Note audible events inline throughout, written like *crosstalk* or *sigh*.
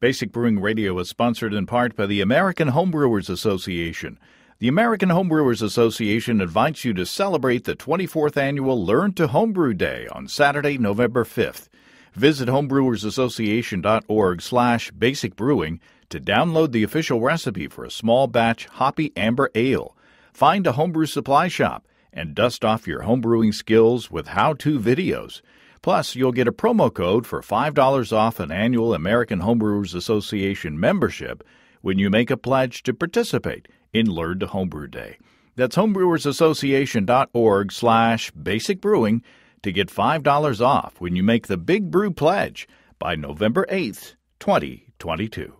Basic Brewing Radio is sponsored in part by the American Homebrewers Association. The American Homebrewers Association invites you to celebrate the 24th annual Learn to Homebrew Day on Saturday, November 5th. Visit homebrewersassociation.org slash basicbrewing to download the official recipe for a small batch hoppy amber ale. Find a homebrew supply shop and dust off your homebrewing skills with how-to videos. Plus, you'll get a promo code for $5 off an annual American Homebrewers Association membership when you make a pledge to participate in Learn to Homebrew Day. That's homebrewersassociation.org slash basicbrewing to get $5 off when you make the Big Brew Pledge by November 8th, 2022.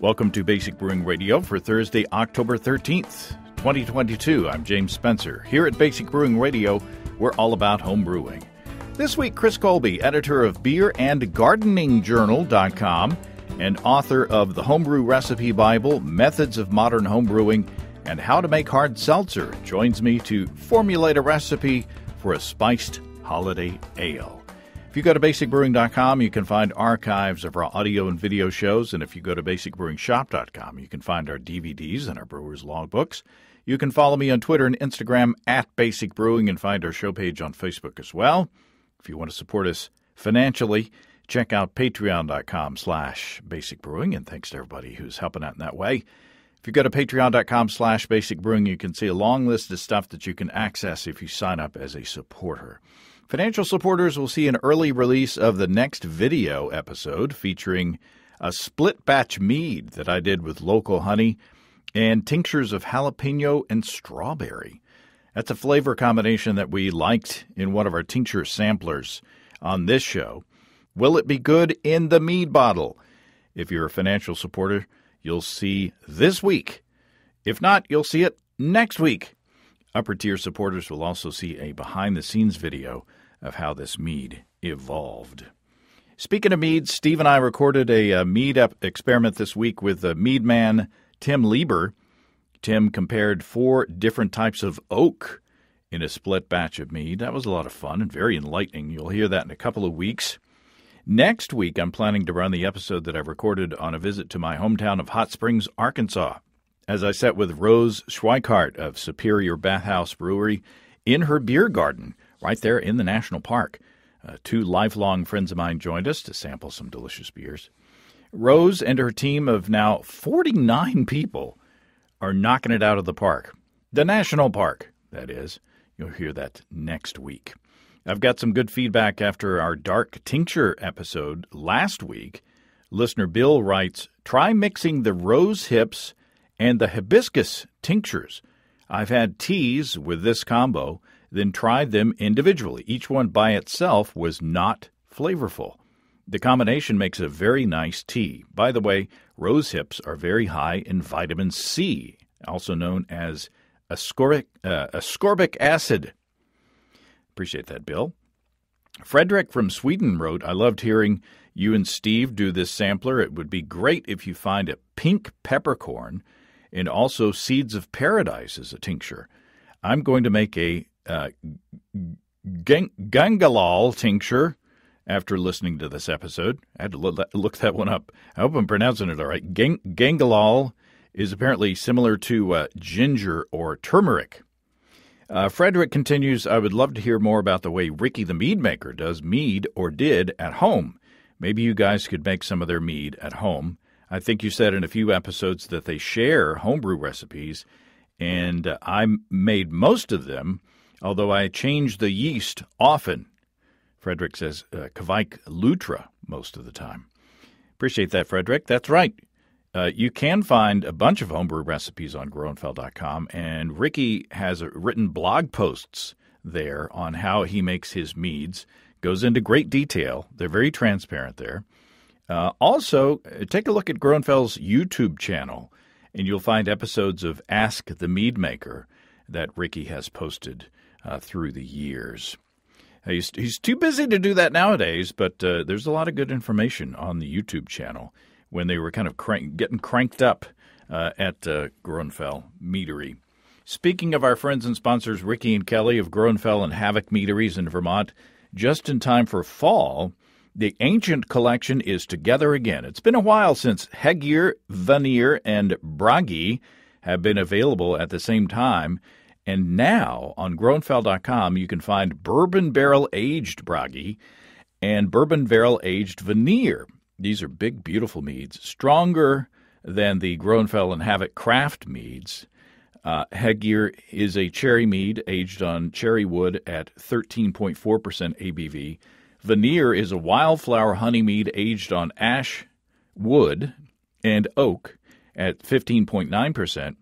Welcome to Basic Brewing Radio for Thursday, October 13th. 2022. I'm James Spencer. Here at Basic Brewing Radio, we're all about home brewing. This week, Chris Colby, editor of Beer and Gardening Journal.com and author of the Homebrew Recipe Bible, Methods of Modern Homebrewing, and How to Make Hard Seltzer, joins me to formulate a recipe for a spiced holiday ale. If you go to basicbrewing.com, you can find archives of our audio and video shows. And if you go to basicbrewingshop.com, you can find our DVDs and our brewer's logbooks. You can follow me on Twitter and Instagram at Basic Brewing and find our show page on Facebook as well. If you want to support us financially, check out patreon.com slash basic brewing. And thanks to everybody who's helping out in that way. If you go to patreon.com slash basic brewing, you can see a long list of stuff that you can access if you sign up as a supporter. Financial supporters will see an early release of the next video episode featuring a split batch mead that I did with local honey and tinctures of jalapeno and strawberry. That's a flavor combination that we liked in one of our tincture samplers on this show. Will it be good in the mead bottle? If you're a financial supporter, you'll see this week. If not, you'll see it next week. Upper tier supporters will also see a behind the scenes video of how this mead evolved. Speaking of mead, Steve and I recorded a, a mead experiment this week with the mead man Tim Lieber. Tim compared four different types of oak in a split batch of mead. That was a lot of fun and very enlightening. You'll hear that in a couple of weeks. Next week, I'm planning to run the episode that I recorded on a visit to my hometown of Hot Springs, Arkansas, as I sat with Rose Schweikart of Superior Bathhouse Brewery in her beer garden right there in the national park. Uh, two lifelong friends of mine joined us to sample some delicious beers. Rose and her team of now 49 people are knocking it out of the park. The national park, that is. You'll hear that next week. I've got some good feedback after our dark tincture episode last week. Listener Bill writes Try mixing the rose hips and the hibiscus tinctures. I've had teas with this combo, then tried them individually. Each one by itself was not flavorful. The combination makes a very nice tea. By the way, rose hips are very high in vitamin C, also known as ascorbic, uh, ascorbic acid. Appreciate that, Bill. Frederick from Sweden wrote, I loved hearing you and Steve do this sampler. It would be great if you find a pink peppercorn and also seeds of paradise as a tincture. I'm going to make a uh, gangalol tincture after listening to this episode. I had to look that one up. I hope I'm pronouncing it all right. Gang- gangalol is apparently similar to uh, ginger or turmeric. Uh, Frederick continues, I would love to hear more about the way Ricky the mead maker does mead or did at home. Maybe you guys could make some of their mead at home. I think you said in a few episodes that they share homebrew recipes, and I made most of them, although I change the yeast often Frederick says uh, Lutra most of the time. Appreciate that, Frederick. That's right. Uh, you can find a bunch of homebrew recipes on groennfell.com, and Ricky has written blog posts there on how he makes his meads. Goes into great detail. They're very transparent there. Uh, also, take a look at Groennfell's YouTube channel, and you'll find episodes of Ask the Mead Maker that Ricky has posted uh, through the years. He's, he's too busy to do that nowadays, but uh, there's a lot of good information on the YouTube channel when they were kind of crank, getting cranked up uh, at uh, Groennfell Meadery. Speaking of our friends and sponsors, Ricky and Kelly of Groennfell and Havoc Meaderies in Vermont, just in time for fall. The ancient collection is together again. It's been a while since Hegier, Vanir, and Bragi have been available at the same time. And now on groennfell.com, you can find bourbon barrel aged Bragi and bourbon barrel aged Vanir. These are big, beautiful meads, stronger than the Groennfell and Havoc craft meads. Uh, Hegier is a cherry mead aged on cherry wood at 13.4% ABV. Vanir is a wildflower honey mead aged on ash wood and oak at 15.9%.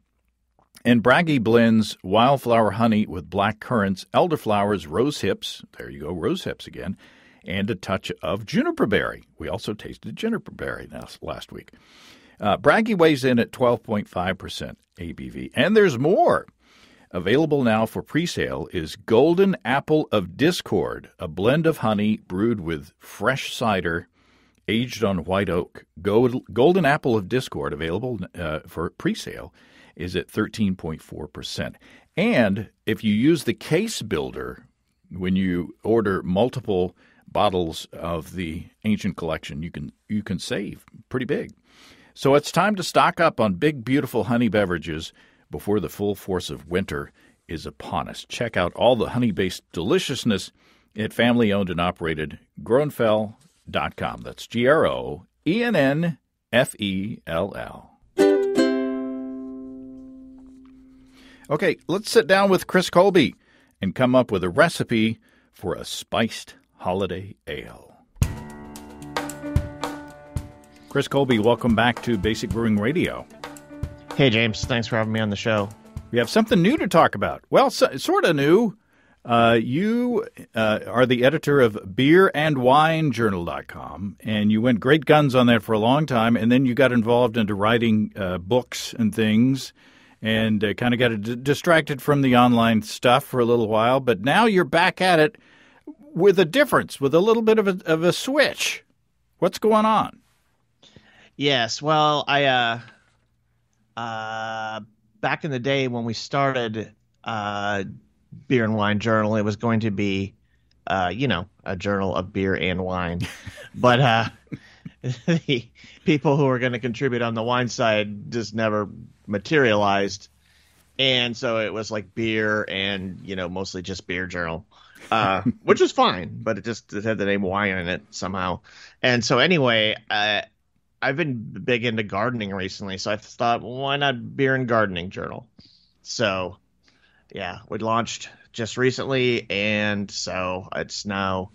And Bragi blends wildflower honey with black currants, elderflowers, rose hips, there you go, rose hips again, and a touch of juniper berry. We also tasted juniper berry last week. Uh, Bragi weighs in at 12.5% ABV. And there's more. Available now for presale is Golden Apple of Discord, a blend of honey brewed with fresh cider aged on white oak. Gold, Golden Apple of Discord, available uh, for presale, is at 13.4%. And if you use the case builder when you order multiple bottles of the ancient collection, you can you can save pretty big. So it's time to stock up on big, beautiful honey beverages before the full force of winter is upon us. Check out all the honey based deliciousness at family owned and operated groennfell.com. That's G R O E N N F E L L. Okay, let's sit down with Chris Colby and come up with a recipe for a spiced holiday ale. Chris Colby, welcome back to Basic Brewing Radio. Hey, James. Thanks for having me on the show. We have something new to talk about. Well, so, sort of new. Uh, you uh, are the editor of beerandwinejournal.com, and you went great guns on that for a long time, and then you got involved into writing uh, books and things, and uh, kind of got d- distracted from the online stuff for a little while, but now you're back at it with a difference, with a little bit of a, of a switch. What's going on? Yes. Well, I uh uh back in the day when we started uh Beer and Wine Journal, it was going to be uh, you know, a journal of beer and wine. *laughs* but uh *laughs* the people who were going to contribute on the wine side just never materialized. And so it was like beer and, you know, mostly just beer journal. Uh, *laughs* which was fine, but it just it had the name wine in it somehow. And so anyway, uh, I've been big into gardening recently, so I thought, well, why not beer and gardening journal? So, yeah, we launched just recently, and so it's now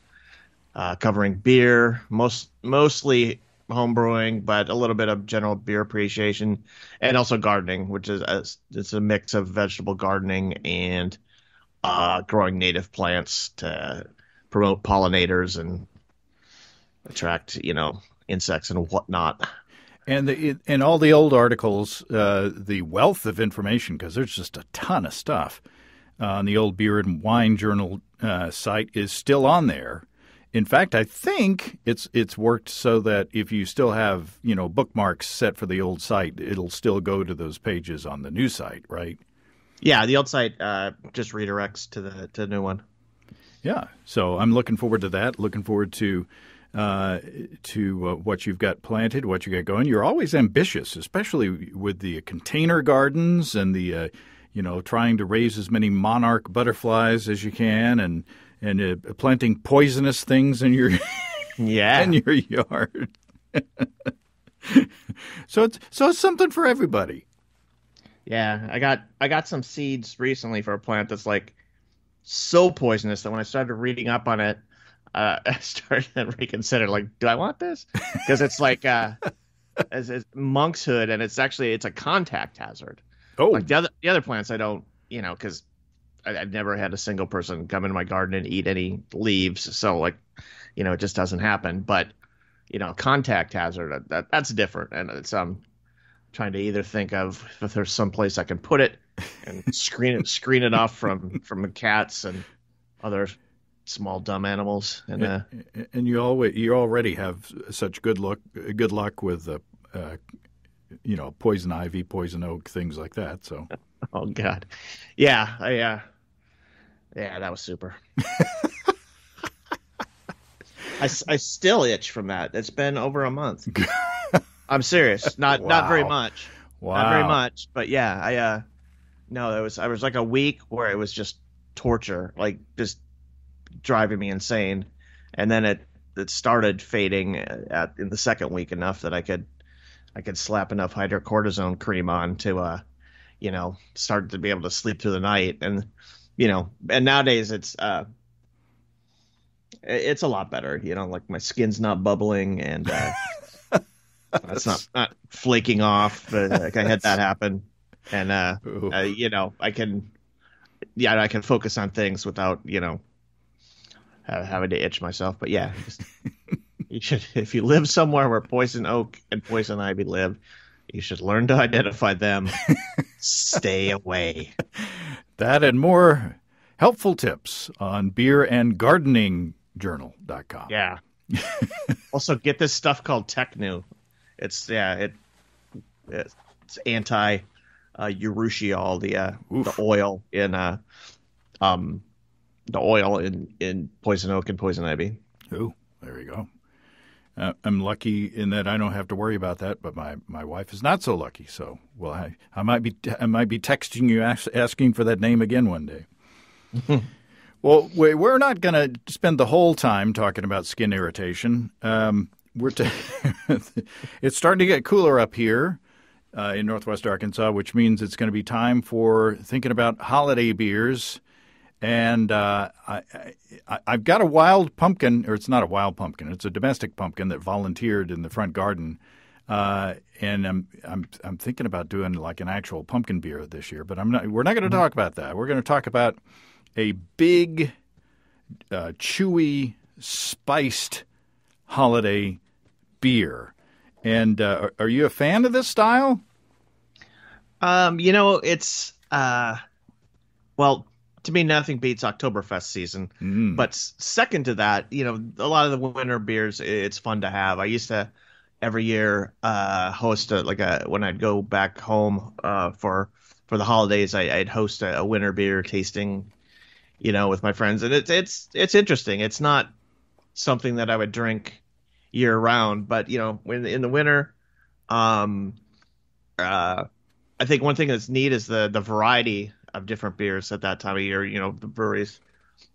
uh, covering beer, most mostly home brewing, but a little bit of general beer appreciation, and also gardening, which is a, it's a mix of vegetable gardening and uh, growing native plants to promote pollinators and attract, you know, insects and whatnot. And the, in all the old articles, uh, the wealth of information, because there's just a ton of stuff uh, on the old Beer and Wine Journal uh, site, is still on there. In fact, I think it's it's worked so that if you still have you know bookmarks set for the old site, it'll still go to those pages on the new site, right? Yeah, the old site uh, just redirects to the to the new one. Yeah, so I'm looking forward to that. Looking forward to uh, to uh, what you've got planted, what you got going. You're always ambitious, especially with the container gardens and the, uh, you know, trying to raise as many monarch butterflies as you can, and and uh, planting poisonous things in your yeah in your yard. *laughs* so it's so it's something for everybody. Yeah, I got I got some seeds recently for a plant that's like so poisonous that when I started reading up on it, uh, *laughs* I started to reconsider like, do I want this? Because it's like uh, *laughs* as, as monkshood, and it's actually it's a contact hazard. Oh, like the other the other plants, I don't, you know, because I've never had a single person come into my garden and eat any leaves, so like, you know, it just doesn't happen. But you know, contact hazard that that's different, and it's um trying to either think of if there's some place I can put it and *laughs* screen it screen it off from from cats and other small dumb animals and uh, and you always you already have such good luck good luck with uh, uh, you know poison ivy poison oak things like that so *laughs* *laughs* oh god yeah I, uh, yeah that was super *laughs* I, I still itch from that. It's been over a month. *laughs* I'm serious. Not Wow. not very much. Wow. Not very much. But yeah, I uh no, it was I was like a week where it was just torture, like just driving me insane. And then it it started fading at in the second week enough that I could I could slap enough hydrocortisone cream on to uh you know start to be able to sleep through the night. And you know and nowadays it's uh it's a lot better you know like my skin's not bubbling and uh *laughs* it's not not flaking off uh, like i had that happen. And uh, uh you know i can yeah i can focus on things without you know having to itch myself. But yeah just, *laughs* you should if you live somewhere where poison oak and poison ivy live you should learn to identify them stay away *laughs* That and more helpful tips on beer and gardening journal.com. Yeah. *laughs* also, get this stuff called Tecnu. It's yeah, it it's anti uh, urushiol, the uh, the oil in uh um the oil in in poison oak and poison ivy. Ooh, there you go. Uh, I'm lucky in that I don't have to worry about that, but my, my wife is not so lucky. So, well, I, I might be I might be texting you ask, asking for that name again one day. *laughs* well, we, we're not going to spend the whole time talking about skin irritation. Um, we're t- *laughs* it's starting to get cooler up here uh, in Northwest Arkansas, which means it's going to be time for thinking about holiday beers. And uh, I, I, I've got a wild pumpkin, or it's not a wild pumpkin; it's a domestic pumpkin that volunteered in the front garden. Uh, and I'm I'm I'm thinking about doing like an actual pumpkin beer this year, but I'm not. We're not going to talk about that. We're going to talk about a big, uh, chewy, spiced holiday beer. And uh, are, are you a fan of this style? Um, you know, it's uh, well, to me, nothing beats Oktoberfest season. Mm. But second to that, you know, a lot of the winter beers, it's fun to have. I used to every year uh, host a, like a when I'd go back home uh, for for the holidays, I, I'd host a, a winter beer tasting, you know, with my friends, and it's it's it's interesting. It's not something that I would drink year round, but you know, when in the winter, um, uh, I think one thing that's neat is the the variety of different beers at that time of year. You know, the breweries.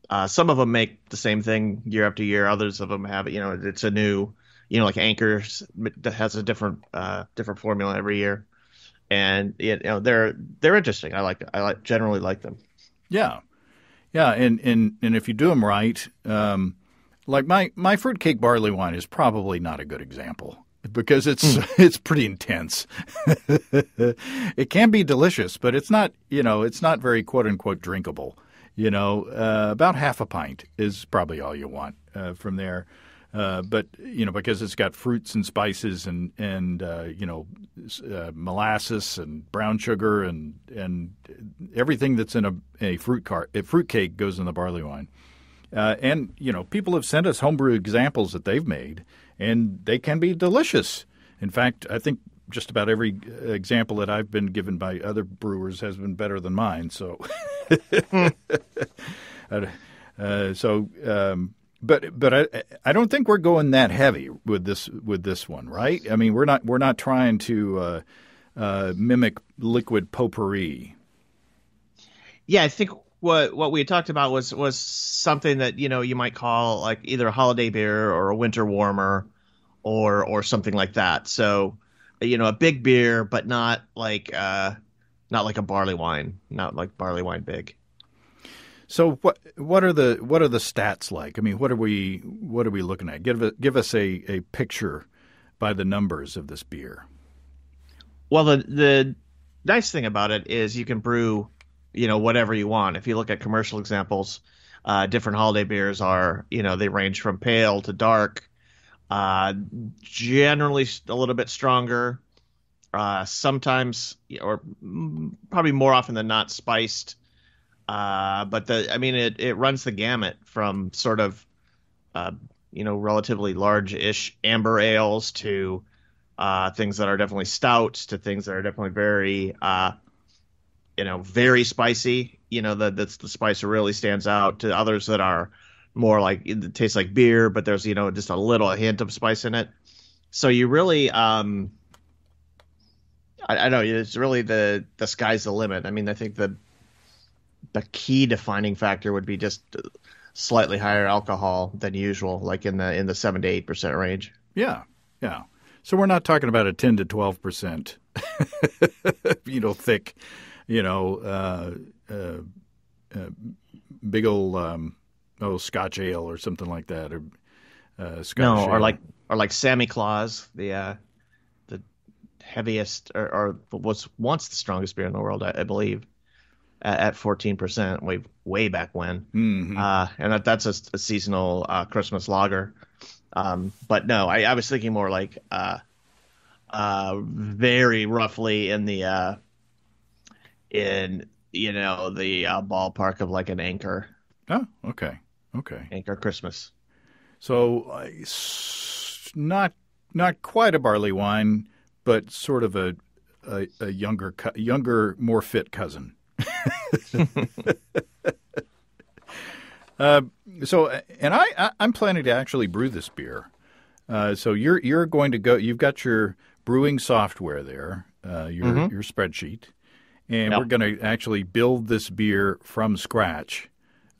Uh, some of them make the same thing year after year. Others of them have, you know, it's a new, you know, like Anchors that has a different, uh, different formula every year, and you know they're they're interesting. I like I like generally like them. Yeah, yeah, and and and if you do them right, um, like my my fruitcake barley wine is probably not a good example because it's *laughs* it's pretty intense. *laughs* it can be delicious, but it's not you know it's not very quote unquote drinkable. You know, uh, about half a pint is probably all you want uh, from there. Uh, but you know, because it's got fruits and spices and and uh, you know uh, molasses and brown sugar and and everything that's in a, a fruit cart, a fruit cake goes in the barley wine. Uh, and you know, people have sent us homebrew examples that they've made, and they can be delicious. In fact, I think just about every uh, example that I've been given by other brewers has been better than mine. So, *laughs* uh, so, um, but but I I don't think we're going that heavy with this with this one, right? I mean, we're not we're not trying to uh, uh, mimic liquid potpourri. Yeah, I think what what we had talked about was was something that you know you might call like either a holiday beer or a winter warmer, or or something like that. So, you know, a big beer, but not like uh, not like a barley wine, not like barley wine big. So what what are the what are the stats like? I mean, what are we what are we looking at? Give it, give us a, a picture by the numbers of this beer. Well, the the nice thing about it is you can brew, you know, whatever you want. If you look at commercial examples, uh, different holiday beers are, you know, they range from pale to dark, uh, generally a little bit stronger, uh, sometimes or probably more often than not spiced. Uh, but the, I mean, it, it runs the gamut from sort of, uh, you know, relatively large-ish amber ales to uh, things that are definitely stouts to things that are definitely very, uh, you know, very spicy. You know, the that's the spice really stands out to others that are more like it tastes like beer, but there's you know just a little hint of spice in it. So you really, um, I, I know it's really the the sky's the limit. I mean, I think the the key defining factor would be just slightly higher alcohol than usual, like in the in the seven to eight percent range. Yeah, yeah. So we're not talking about a ten to twelve percent, *laughs* you know, thick, you know, uh, uh, uh, big old um, oh Scotch ale or something like that, or uh, Scotch no, ale. or like or like Samichlaus, the uh, the heaviest or, or was once the strongest beer in the world, I, I believe, at fourteen percent, way way back when. Mhm. Uh, and that, that's a, a seasonal uh, Christmas lager. Um, but no, I, I was thinking more like uh, uh, very roughly in the uh, in you know the uh, ballpark of like an anchor Oh, okay, okay. anchor Christmas. So uh, not not quite a barley wine, but sort of a a, a younger younger more fit cousin. uh, so and I, I I'm planning to actually brew this beer. Uh, so you're you're going to go. You've got your brewing software there, uh, your your spreadsheet, and Yep. we're going to actually build this beer from scratch.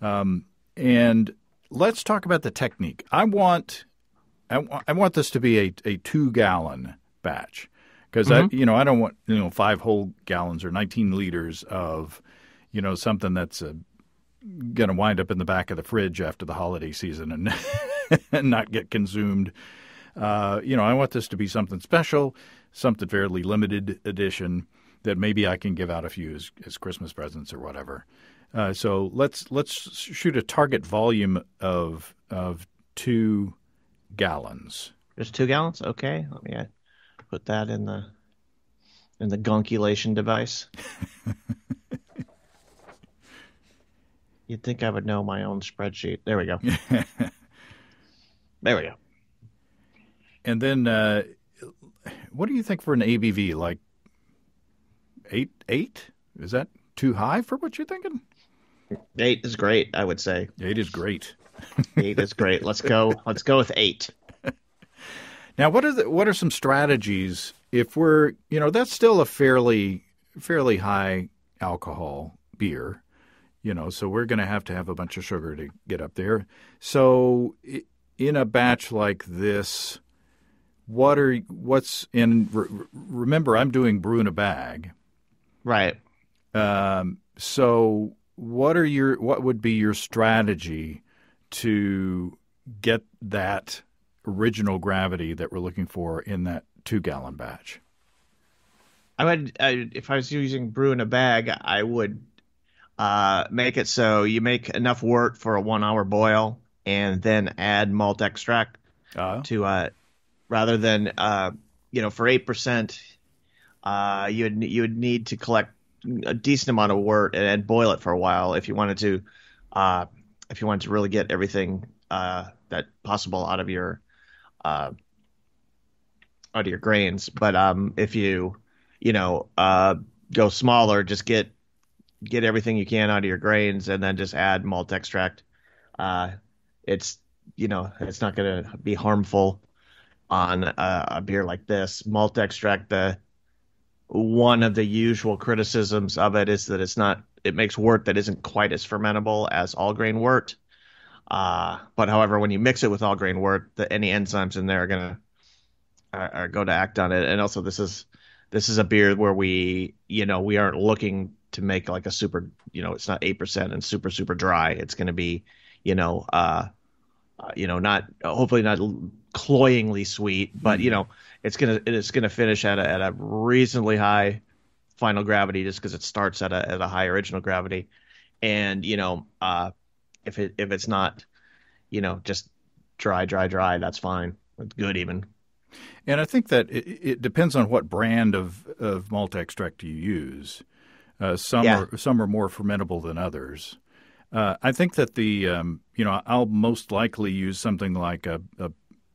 Um, and let's talk about the technique. I want I, want this to be a, a two gallon batch because I you know I don't want you know five whole gallons or nineteen liters of you know something that's uh, going to wind up in the back of the fridge after the holiday season and *laughs* and not get consumed. Uh, you know I want this to be something special, something fairly limited edition that maybe I can give out a few as, as Christmas presents or whatever. Uh, so let's let's shoot a target volume of of two gallons. Just two gallons. Okay, let me uh, put that in the in the gunculation device. *laughs* You'd think I would know my own spreadsheet. There we go. *laughs* there we go. And then, uh, what do you think for an ABV? Like eight? Eight? Is that too high for what you're thinking? Eight is great. I would say Eight is great. eight is great. Let's go. *laughs* Let's go with eight. Now, what are the, what are some strategies if we're you know that's still a fairly fairly high alcohol beer, you know, so we're going to have to have a bunch of sugar to get up there. So in a batch like this, what are what's in? Re, remember, I'm doing brew in a bag. Right. Um, so what are your what would be your strategy to get that original gravity that we're looking for in that two gallon batch? I would, I, if I was using brew in a bag, I would uh, make it so you make enough wort for a one hour boil and then add malt extract Uh, to uh, rather than uh, you know for eight percent, uh, you would you would need to collect a decent amount of wort and, and boil it for a while if you wanted to uh, if you wanted to really get everything uh, that possible out of your uh, out of your grains. But um, if you you know uh, go smaller, just get get everything you can out of your grains and then just add malt extract. Uh, it's you know it's not going to be harmful on a, a beer like this. Malt extract, the one of the usual criticisms of it is that it's not. It makes wort that isn't quite as fermentable as all grain wort. Uh, but however, when you mix it with all grain wort, the, any enzymes in there are gonna are, are going to act on it. And also, this is this is a beer where we you know we aren't looking to make like a super you know it's not eight percent and super super dry. It's going to be you know uh, uh, you know not hopefully not cloyingly sweet, but you know it's gonna it's gonna finish at a at a reasonably high final gravity just because it starts at a at a high original gravity, and you know uh, if it if it's not you know just dry dry dry that's fine it's good even and I think that it, it depends on what brand of, of malt extract you use. Uh, some Yeah. are some are more fermentable than others. Uh, I think that the um, you know I'll most likely use something like a, a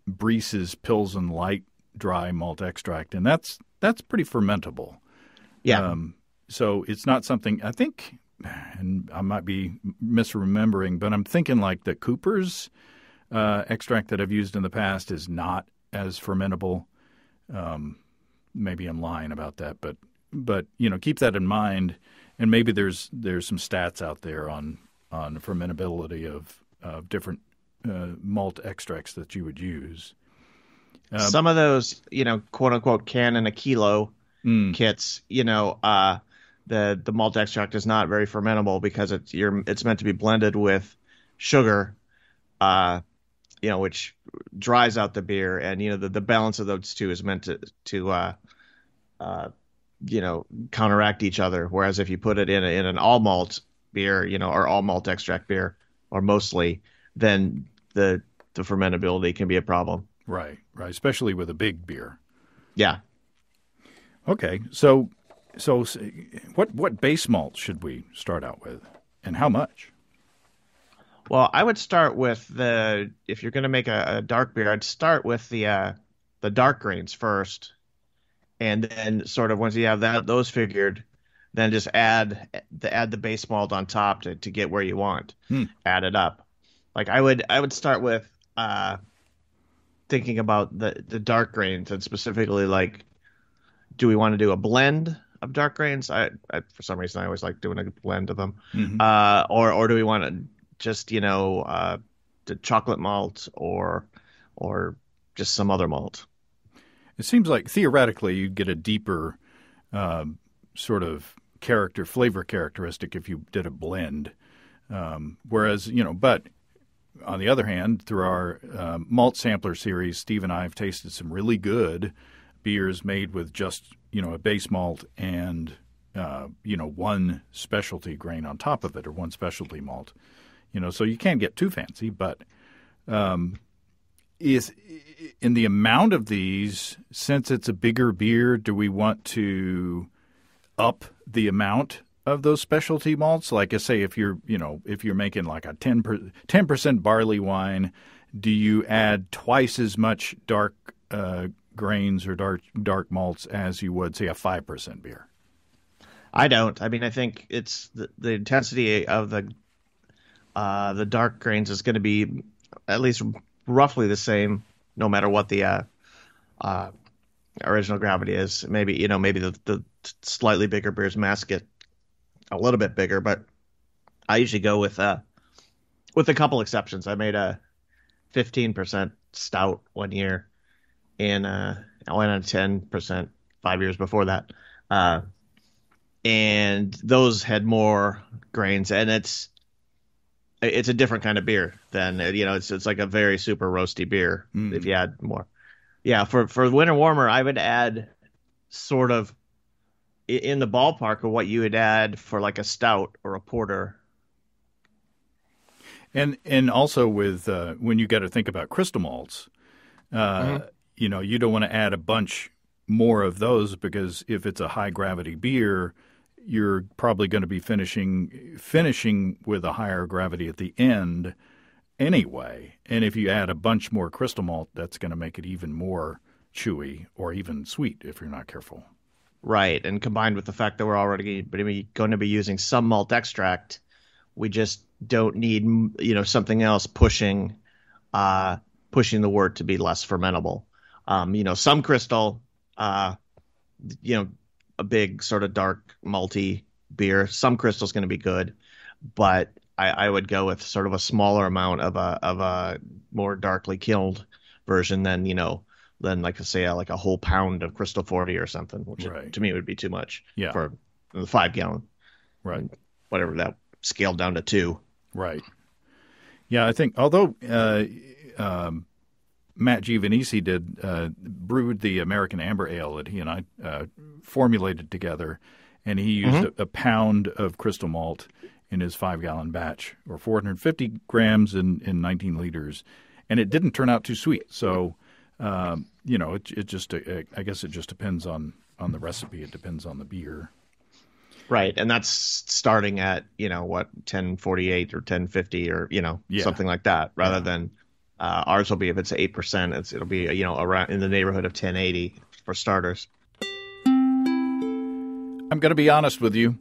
Briess's Pilsen Light dry malt extract, and that's that's pretty fermentable. yeah Um, so it's not something I think and I might be misremembering, but I'm thinking like the Cooper's uh, extract that I've used in the past is not as fermentable. Um, maybe I'm lying about that, but but you know keep that in mind, and maybe there's there's some stats out there on on fermentability of of different uh, malt extracts that you would use. Uh, some of those, you know, quote unquote, can and a kilo mm. kits, you know, uh, the the malt extract is not very fermentable because it's you're it's meant to be blended with sugar, uh, you know, which dries out the beer, and you know the, the balance of those two is meant to to uh, uh, you know counteract each other. Whereas if you put it in a, in an all malt beer, you know, or all malt extract beer, or mostly, then the the fermentability can be a problem. Right, right, especially with a big beer. Yeah. Okay, so so, what what base malt should we start out with, and how much? Well, I would start with the if you're going to make a, a, dark beer, I'd start with the uh, the dark grains first, and then sort of once you have that those figured, then just add the add the base malt on top to, to get where you want. Hmm. Add it up. Like I would I would start with uh, thinking about the the dark grains and specifically like, do we want to do a blend of dark grains. I, I, for some reason I always like doing a blend of them. Mm-hmm. Uh, or or do we want to just you know uh, the chocolate malt or or just some other malt? It seems like theoretically you'd get a deeper um, sort of character flavor characteristic if you did a blend. Um, whereas you know, but on the other hand, through our uh, malt sampler series, Steve and I have tasted some really good beers made with just you know a base malt and uh, you know one specialty grain on top of it or one specialty malt. You know, so you can't get too fancy, but um, is in the amount of these since it's a bigger beer, do we want to up the amount of those specialty malts? Like I say, if you're you know if you're making like a 10 percent barley wine, do you add twice as much dark uh, grains or dark dark malts as you would say a five percent beer. I don't. I mean, I think it's the, the intensity of the uh, the dark grains is going to be at least roughly the same, no matter what the uh, uh, original gravity is. Maybe you know, maybe the, the slightly bigger beers mask it a little bit bigger, but I usually go with uh, with a couple exceptions. I made a fifteen percent stout one year and uh, I went on ten percent five years before that, uh, and those had more grains, and it's it's a different kind of beer than you know it's it's like a very super roasty beer mm. if you add more. Yeah, for for winter warmer, I would add sort of in the ballpark of what you would add for like a stout or a porter. And and also with uh, when you got to think about crystal malts, uh, mm-hmm you know, you don't want to add a bunch more of those because if it's a high gravity beer, you're probably going to be finishing finishing with a higher gravity at the end anyway. And if you add a bunch more crystal malt, that's going to make it even more chewy or even sweet if you're not careful. Right, and combined with the fact that we're already going to be using some malt extract, we just don't need you know something else pushing uh, pushing the wort to be less fermentable. Um, you know, some crystal, uh, you know, a big sort of dark malty beer. Some crystal's going to be good, but I, I, would go with sort of a smaller amount of a of a more darkly kilned version than you know than like say a, like a whole pound of crystal forty or something, which right. to me would be too much. Yeah. for the five gallon, right? Whatever that scaled down to two. Right. Yeah, I think although uh, um, Matt Giovanisci did uh, brewed the American Amber Ale that he and I uh, formulated together, and he used mm-hmm. a, a, pound of crystal malt in his five gallon batch, or 450 grams in, in 19 liters, and it didn't turn out too sweet. So, um, you know, it, it just uh, I guess it just depends on on the recipe. It depends on the beer. Right, and that's starting at you know what 1048 or 1050 or you know yeah. something like that, rather yeah. than uh, ours will be if it's eight percent, it's it'll be you know around in the neighborhood of 1080 for starters. I'm going to be honest with you.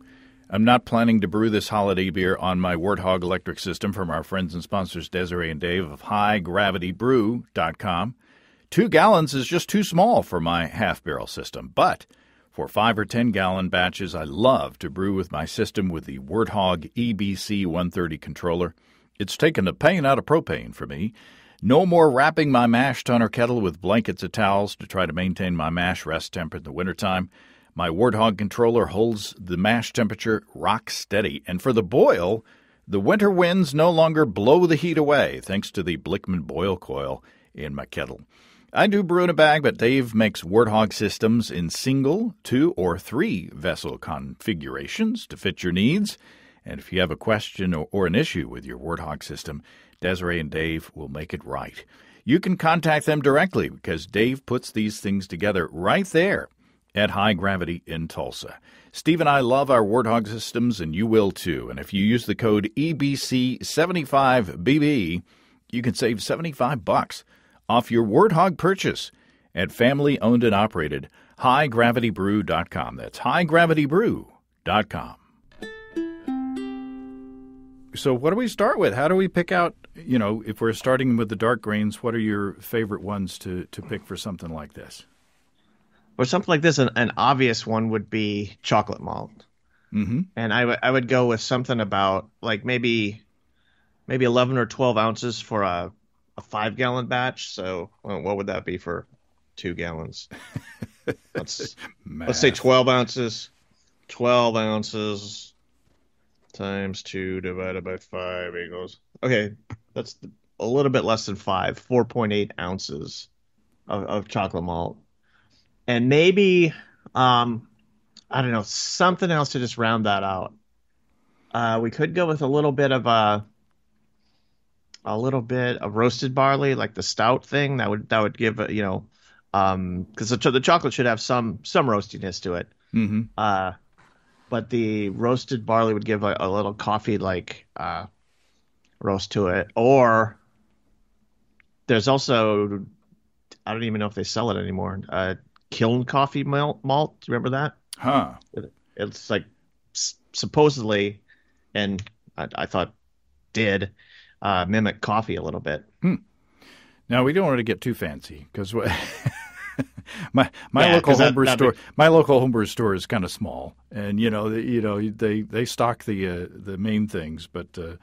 I'm not planning to brew this holiday beer on my Warthog electric system from our friends and sponsors Desiree and Dave of HighGravityBrew.com. Two gallons is just too small for my half barrel system, but for five or ten gallon batches, I love to brew with my system with the Warthog EBC 130 controller. It's taken the pain out of propane for me. No more wrapping my mash tun or kettle with blankets or towels to try to maintain my mash rest temp in the wintertime. My Warthog controller holds the mash temperature rock steady, and for the boil, the winter winds no longer blow the heat away thanks to the Blichmann boil coil in my kettle. I do brew in a bag, but Dave makes Warthog systems in single, two, or three vessel configurations to fit your needs. And if you have a question or, an issue with your Warthog system, Desiree and Dave will make it right. You can contact them directly because Dave puts these things together right there at High Gravity in Tulsa. Steve and I love our Warthog systems, and you will too. And if you use the code EBC75BB, you can save 75 bucks off your Warthog purchase at family owned and operated highgravitybrew.com. That's highgravitybrew.com. So, what do we start with? How do we pick out, you know, if we're starting with the dark grains, what are your favorite ones to, to pick for something like this? For something like this, an, an obvious one would be chocolate malt. Mm-hmm. And I, w- I would go with something about like maybe maybe 11 or 12 ounces for a, a five gallon batch. So well, what would that be for two gallons? let's *laughs* let's say 12 ounces. 12 ounces times two divided by five equals okay. That's a little bit less than five. 4.8 ounces of, of chocolate malt and maybe um, I don't know something else to just round that out. Uh, we could go with a little bit of a a little bit of roasted barley, like the stout thing. That would that would give you know because the, the chocolate should have some some roastiness to it. Mm-hmm. Uh, but the roasted barley would give a, a little coffee like uh, roast to it. Or there's also I don't even know if they sell it anymore. Uh, kiln coffee malt. malt. Do you remember that? Huh. It, it's like s- supposedly, and I, I thought did uh, mimic coffee a little bit. Now we don't want to get too fancy because *laughs* my my Yeah, local that- homebrew that'd store be- my local homebrew store is kind of small, and you know the, you know they they stock the uh, the main things, but uh,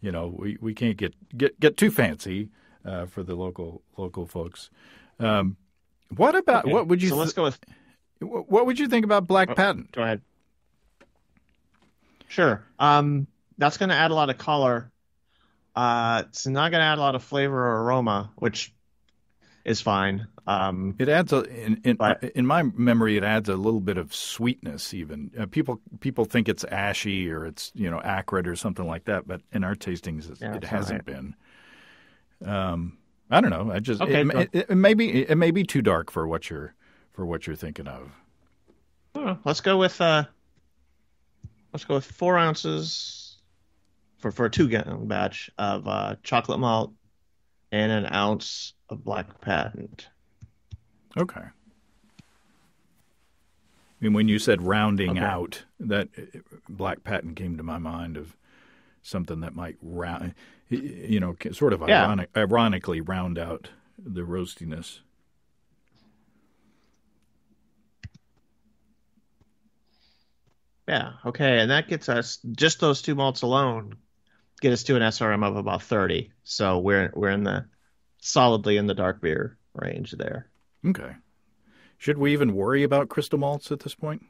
you know we, we can't get get get too fancy uh, for the local local folks. Um, what about Okay, what would you So let's go with. what would you think about Black Oh. Patent? Go ahead. Sure. Um, that's going to add a lot of color. Uh, it's not going to add a lot of flavor or aroma, which is fine. Um, It adds a in in, But- in my memory. It adds a little bit of sweetness. Even uh, people people think it's ashy or it's you know acrid or something like that. But in our tastings, it, Yeah, it hasn't been. Um, I don't know. I just Okay, it, go- it, it, may be it may be too dark for what you're for what you're thinking of. I don't know. let's go with uh, let's go with four ounces for for a two gallon batch of uh, chocolate malt and an ounce of black patent. Okay. I mean, when you said rounding Okay. out, that uh, black patent came to my mind of something that might round, you know, sort of Yeah. ironic, ironically round out the roastiness. Yeah. Okay, and that gets us just those two malts alone get us to an SRM of about 30. So we're we're in the solidly in the dark beer range there. Okay. Should we even worry about crystal malts at this point?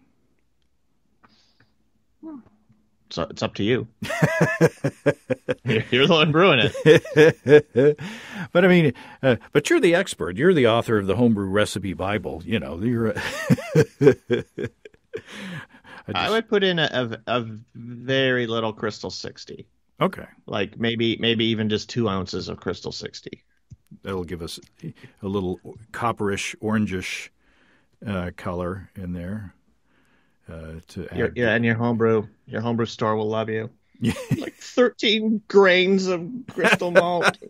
So it's up to you. *laughs* *laughs* You're the one brewing it. *laughs* but I mean, uh, but you're the expert. You're the author of the homebrew recipe Bible. You know, you're. A I I just- would put in a, a, a very little Crystal 60. Okay, Like maybe maybe even just two ounces of Crystal 60. that'll give us a little copperish, orangish uh, color in there. Uh, to add Your, yeah, and your homebrew your homebrew store will love you. *laughs* Like 13 grains of crystal malt. *laughs*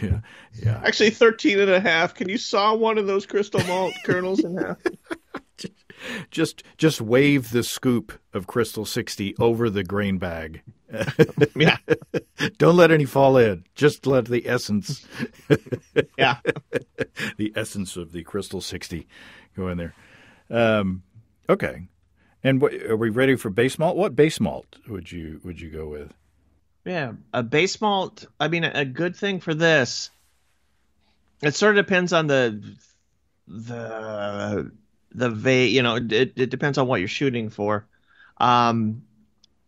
yeah, yeah. Actually 13 and a half. Can you saw one of those crystal malt kernels in half? *laughs* just just wave the scoop of Crystal 60 over the grain bag. *laughs* yeah. *laughs* Don't let any fall in. Just let the essence. *laughs* yeah. the essence of the Crystal 60 go in there. Um, okay. And what, are we ready for base malt? What base malt would you would you go with? Yeah, a base malt. I mean, a good thing for this. It sort of depends on the the the va- You know, it, it depends on what you're shooting for. Um,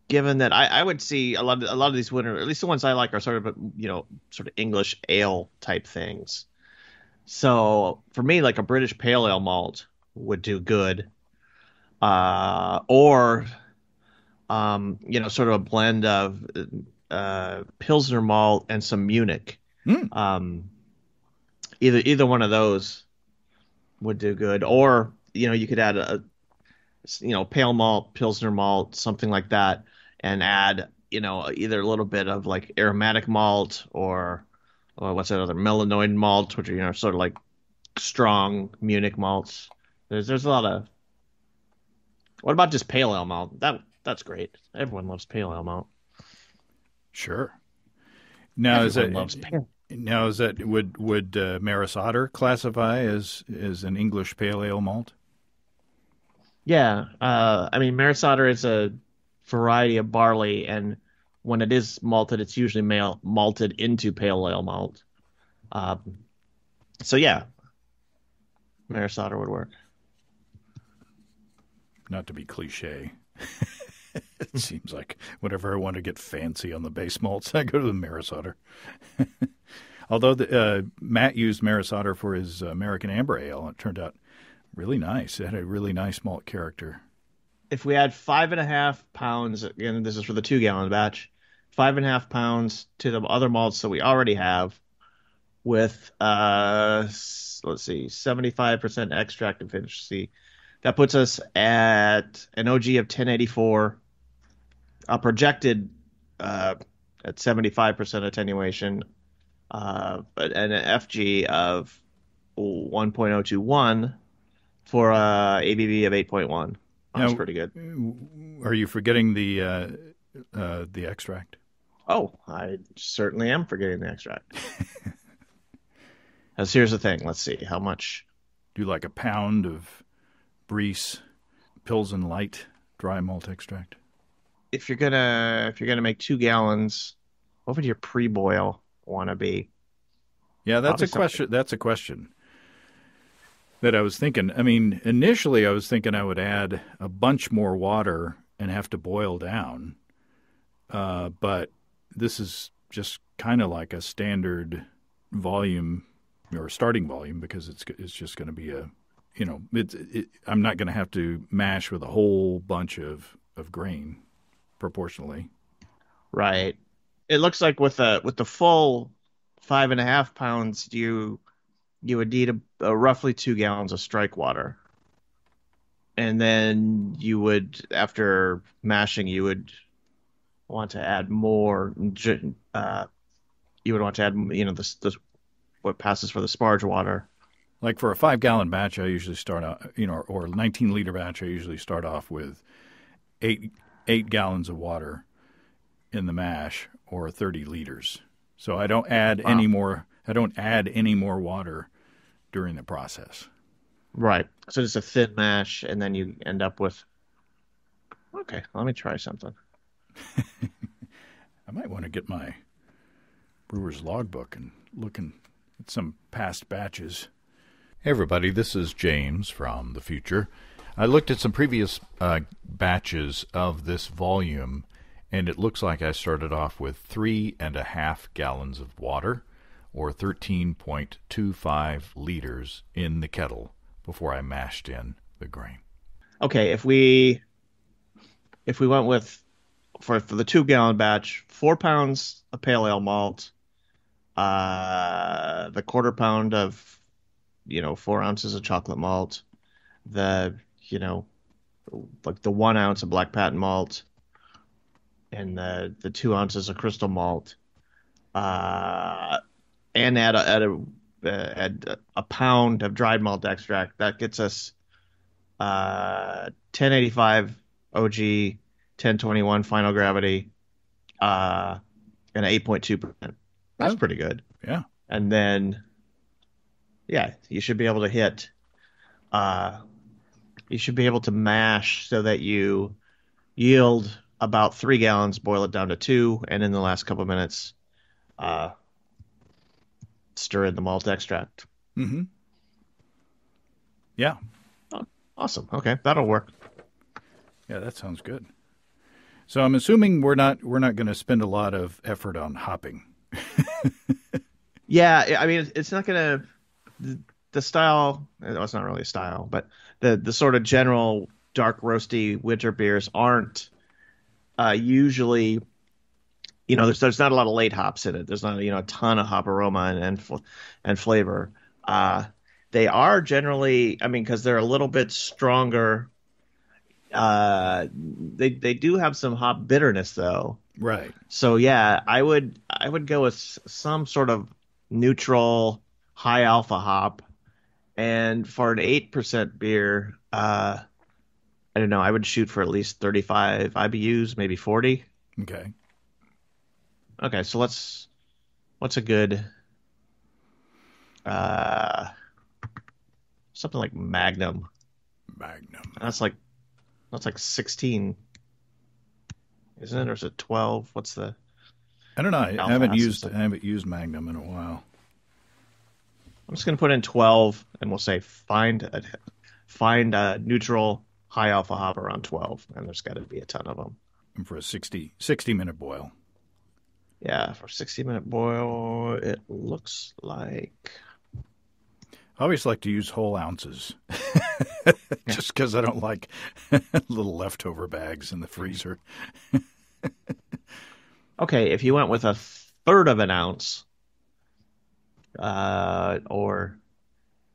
given that I, I would see a lot of a lot of these winter, at least the ones I like, are sort of you know sort of English ale type things. So for me, like a British pale ale malt would do good, uh, or um, you know, sort of a blend of uh, Pilsner malt and some Munich. Mm. Um, either either one of those would do good, or you know, you could add a you know pale malt, Pilsner malt, something like that, and add you know either a little bit of like aromatic malt or or what's that other melanoid malt, which are you know sort of like strong Munich malts. There's there's a lot of. What about just pale ale malt? That that's great. Everyone loves pale ale malt. Sure. Now Everyone is that loves pale. now is that would would uh, Maris Otter classify as as an English pale ale malt? Yeah, uh, I mean Maris Otter is a variety of barley, and when it is malted, it's usually mal- malted into pale ale malt. Um, so yeah, Maris Otter would work. Not to be cliche. *laughs* it seems like whenever I want to get fancy on the base malts, I go to the Maris Otter. *laughs* Although the, uh, Matt used Maris Otter for his American Amber Ale, and it turned out really nice. It had a really nice malt character. If we add five and a half pounds, again, this is for the two gallon batch, five and a half pounds to the other malts that we already have, with uh, let's see, 75% extract efficiency. That puts us at an OG of 1084, a projected uh, at 75% attenuation, uh, but and an FG of 1.021 for uh, ABV of 8.1. That's Now- pretty good. Are you forgetting the uh, uh, the extract? Oh, I certainly am forgetting the extract. *laughs* As here's the thing. Let's see how much. Do you like a pound of Briess and Light dry malt extract? If you're gonna if you're gonna make two gallons, what would your pre-boil want to be? Yeah, that's Probably a question. That's a question that I was thinking. I mean, initially I was thinking I would add a bunch more water and have to boil down, uh, but this is just kind of like a standard volume or starting volume because it's it's just going to be a you know it's it, I'm not going to have to mash with a whole bunch of of grain proportionally. Right. It looks like with the with the full five and a half pounds, you you would need a, a roughly two gallons of strike water, and then you would after mashing you would want to add more. Uh, you would want to add you know this this what passes for the sparge water. Like for a five gallon batch, I usually start out, you know, or a 19 liter batch, I usually start off with eight eight gallons of water in the mash, or 30 liters. So I don't add Wow. any more. I don't add any more water during the process. Right. So just a thin mash, and then you end up with. Okay, let me try something. *laughs* I might want to get my brewer's logbook and looking at some past batches. Hey, everybody, this is James from the future. I looked at some previous uh, batches of this volume, and it looks like I started off with three and a half gallons of water, or 13.25 liters, in the kettle before I mashed in the grain. Okay, if we if we went with for for the two gallon batch, four pounds of pale ale malt, uh, the quarter pound of you know four ounces of chocolate malt, the you know like the one ounce of black patent malt, and the the two ounces of crystal malt, uh, and add a add a uh, add a pound of dried malt extract. That gets us uh, 1085 OG, 1021 final gravity, uh, and 8.2 percent. That's Oh. pretty good. Yeah. And then, yeah, you should be able to hit. Uh, you should be able to mash so that you yield about three gallons, boil it down to two, and in the last couple of minutes, uh, stir in the malt extract. Mm-hmm. Yeah. Awesome. Okay, that'll work. Yeah, that sounds good. So I'm assuming we're not we're not going to spend a lot of effort on hopping. *laughs* Yeah, I mean, it's not gonna the, the style. Well, it's not really a style, but the the sort of general dark roasty winter beers aren't uh, usually. You know, there's there's not a lot of late hops in it. There's not you know a ton of hop aroma and and, fl- and flavor. Uh, they are generally, I mean, because they're a little bit stronger. Uh, they they do have some hop bitterness though. Right. So yeah, I would I would go with some sort of neutral high alpha hop, and for an eight percent beer, uh, I don't know. I would shoot for at least thirty five IBUs, maybe forty. Okay. Okay, so let's. What's a good? Uh, something like Magnum. Magnum. That's like, that's like sixteen, isn't it? Or is it twelve? What's the? I don't know. I haven't used. I haven't used Magnum in a while. I'm just gonna put in 12, and we'll say find a find a neutral high alpha hop around 12, and there's got to be a ton of them. And for a 60, 60 minute boil. Yeah, for 60 minute boil, it looks like I always like to use whole ounces, *laughs* just because I don't like *laughs* little leftover bags in the freezer. *laughs* okay. If you went with a third of an ounce, uh, or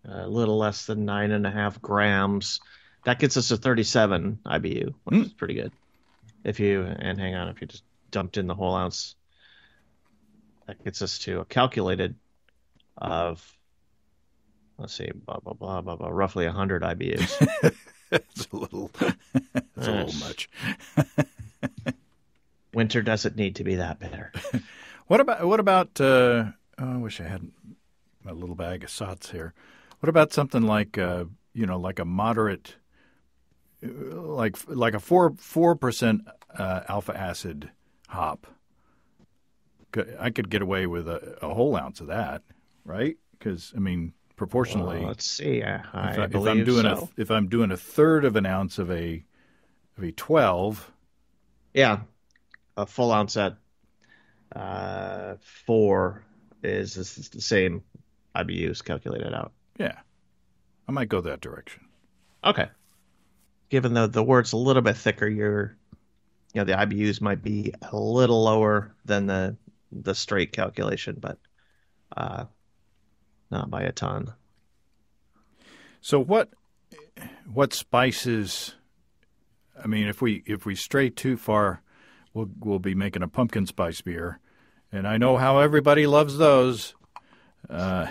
a little less than nine and a half grams, that gets us to 37 IBU, which Mm. is pretty good. If you and hang on, if you just dumped in the whole ounce, that gets us to a calculated of let's see, blah blah blah blah blah, roughly 100 IBUs. it's *laughs* a little, it's a little much. *laughs* Winter doesn't need to be that bitter. *laughs* What about what about? Uh, oh, I wish I had my little bag of sots here. What about something like uh, you know, like a moderate, uh, like like a four four percent uh, alpha acid hop? I could get away with a, a whole ounce of that, right? Because I mean, proportionally, Well, let's see. I, if, I I, I'm doing so. a if I'm doing a third of an ounce of a of a twelve, Yeah, a full ounce at uh, four is, is the same IBUs calculated out. yeah, I might go that direction. Okay. Given the the wort's a little bit thicker, your you know the IBUs might be a little lower than the the straight calculation, but uh, not by a ton. So what what spices? I mean, if we if we stray too far, we'll we'll be making a pumpkin spice beer, and I know how everybody loves those. Uh,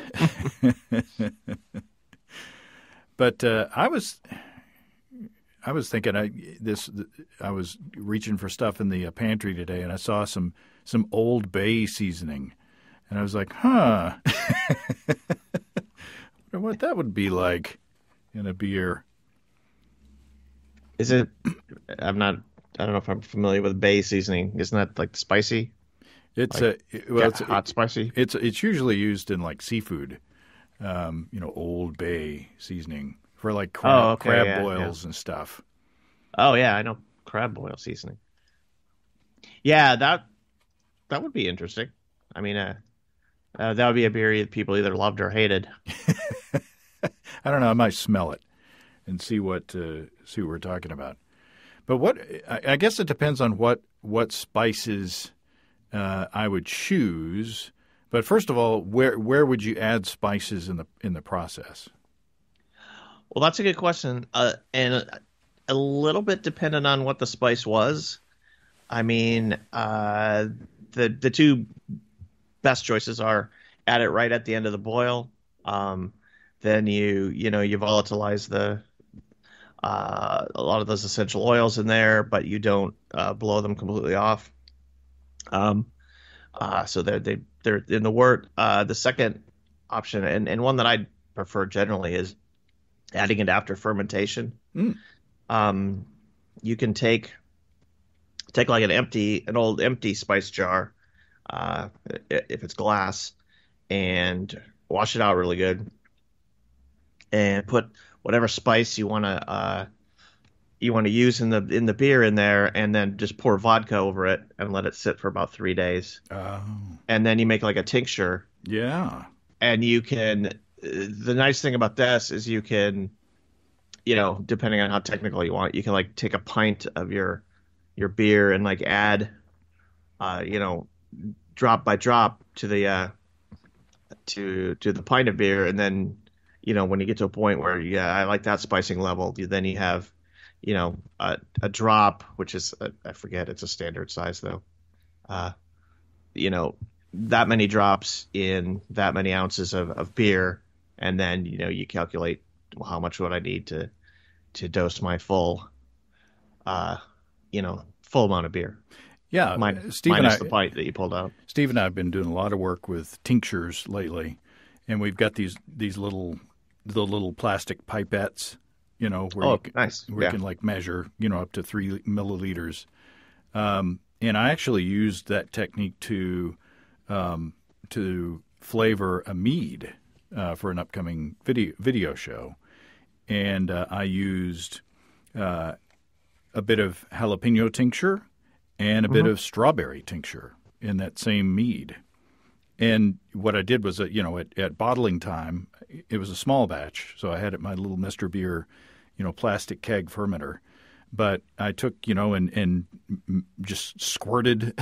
*laughs* but uh, I was I was thinking I this I was reaching for stuff in the uh, pantry today, and I saw some some Old Bay seasoning, and I was like, huh. *laughs* Wonder what that would be like in a beer. Is it? I'm not. I don't know if I'm familiar with bay seasoning. Isn't that like spicy? It's Like, a it- well, it's, hot spicy. it's it's usually used in like seafood, um, you know, Old Bay seasoning for like crab, Oh, okay, crab yeah, boils and stuff. Oh yeah, I know crab boil seasoning. Yeah, that that would be interesting. I mean, uh, uh, that would be a beer that people either loved or hated. *laughs* I don't know. I might smell it and see what uh, see what we're talking about. But what I, guess it depends on what what spices uh, I would choose. But first of all, where where would you add spices in the in the process? Well, that's a good question, uh, and a, a little bit dependent on what the spice was. I mean, uh, the the two best choices are add it right at the end of the boil. Um, then you you know you volatilize the uh, a lot of those essential oils in there, but you don't uh, blow them completely off. Um, uh, so they're they they're in the wort. Uh, the second option, and, and one that I prefer generally, is adding it after fermentation. Mm. Um, you can take take like an empty an old empty spice jar, uh, if it's glass, and wash it out really good, and put whatever spice you want to uh, you want to use in the in the beer in there, and then just pour vodka over it and let it sit for about three days, Oh, and then you make like a tincture, yeah. and you can. The nice thing about this is you can, you know, depending on how technical you want, you can like take a pint of your your beer and like add, uh, you know, drop by drop to the uh, to to the pint of beer, and then you know when you get to a point where yeah, I like that spicing level, you, then you have, you know, a, a drop, which is uh, I forget it's a standard size though, uh, you know, that many drops in that many ounces of, of beer, and then you know you calculate well, how much would I need to to dose my full, uh, you know, full amount of beer. Yeah, Min- Steve and minus I, the pint that you pulled out. Steve and I have been doing a lot of work with tinctures lately, and we've got these these little the little plastic pipettes, you know, where Oh, you can, nice. where Yeah. you can like measure, you know, up to three milliliters. Um, and I actually used that technique to um, to flavor a mead uh, for an upcoming video video show, and uh, I used uh, a bit of jalapeno tincture and a bit of strawberry tincture in that same mead. And what I did was, uh, you know, at, at bottling time, it was a small batch, so I had it my little Mister Beer, you know, plastic keg fermenter. But I took, you know, and and just squirted,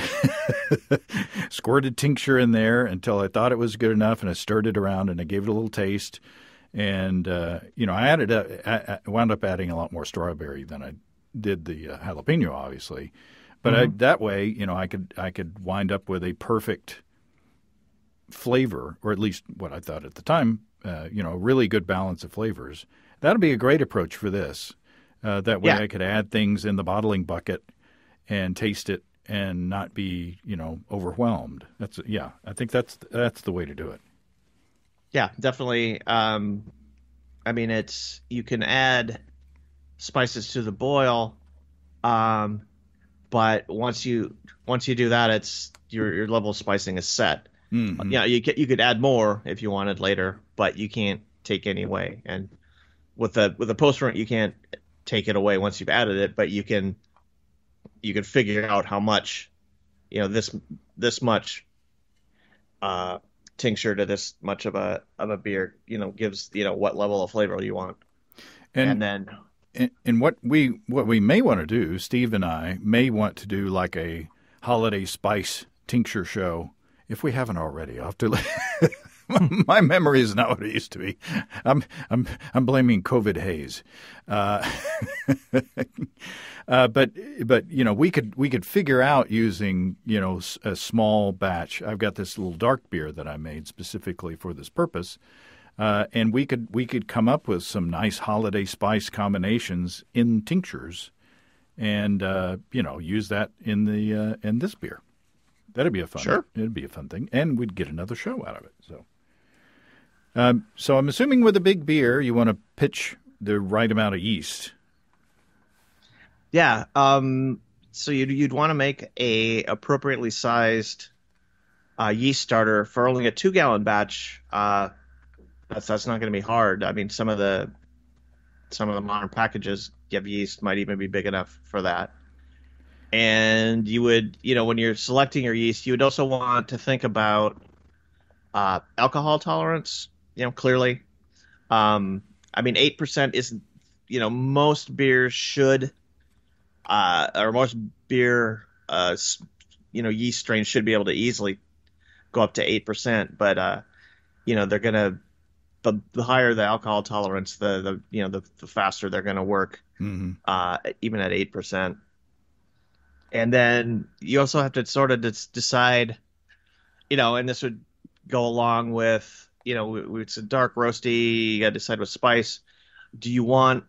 *laughs* squirted tincture in there until I thought it was good enough, and I stirred it around, and I gave it a little taste, and uh, you know, I added, up, I, I wound up adding a lot more strawberry than I did the uh, jalapeno, obviously. But I, that way, you know, I could I could wind up with a perfect flavor, or at least what I thought at the time, uh, you know, a really good balance of flavors. That'd be a great approach for this. Uh, that way, Yeah. I could add things in the bottling bucket and taste it and not be, you know, overwhelmed. That's yeah. I think that's that's the way to do it. Yeah, definitely. Um, I mean, it's you can add spices to the boil, um, but once you once you do that, it's your your level of spicing is set. Mhm. Yeah, you ca- you could add more if you wanted later, but you can't take any away. And with the with the post ferment, you can't take it away once you've added it, but you can you can figure out how much you know this this much uh, tincture to this much of a of a beer you know gives you know what level of flavor you want, and, And then and, what we what we may want to do, Steve and I may want to do like a holiday spice tincture show if we haven't already. I'll have to. *laughs* My memory is not what it used to be. I'm I'm I'm blaming COVID haze, uh, *laughs* uh, but but you know we could we could figure out using you know a small batch. I've got this little dark beer that I made specifically for this purpose, uh, and we could we could come up with some nice holiday spice combinations in tinctures, and uh, you know use that in the uh, in this beer. That'd be a fun. Sure. it'd be a fun thing, and we'd get another show out of it. So, um, so I'm assuming with a big beer, you want to pitch the right amount of yeast. yeah, um, so you'd you'd want to make a appropriately sized uh, yeast starter for only a two gallon batch. That's that's not going to be hard. I mean, some of the some of the modern packages give yeast might even be big enough for that. And you would, you know, when you're selecting your yeast, you would also want to think about uh, alcohol tolerance. You know, clearly, um, I mean, eight percent isn't. You know, most beers should, uh, or most beer, uh, you know, yeast strains should be able to easily go up to eight percent. But uh, you know, they're gonna the, the higher the alcohol tolerance, the the you know the, the faster they're gonna work, Mm-hmm. uh, even at eight percent. And then you also have to sort of decide, you know, and this would go along with, you know, it's a dark roasty. You got to decide with spice. Do you want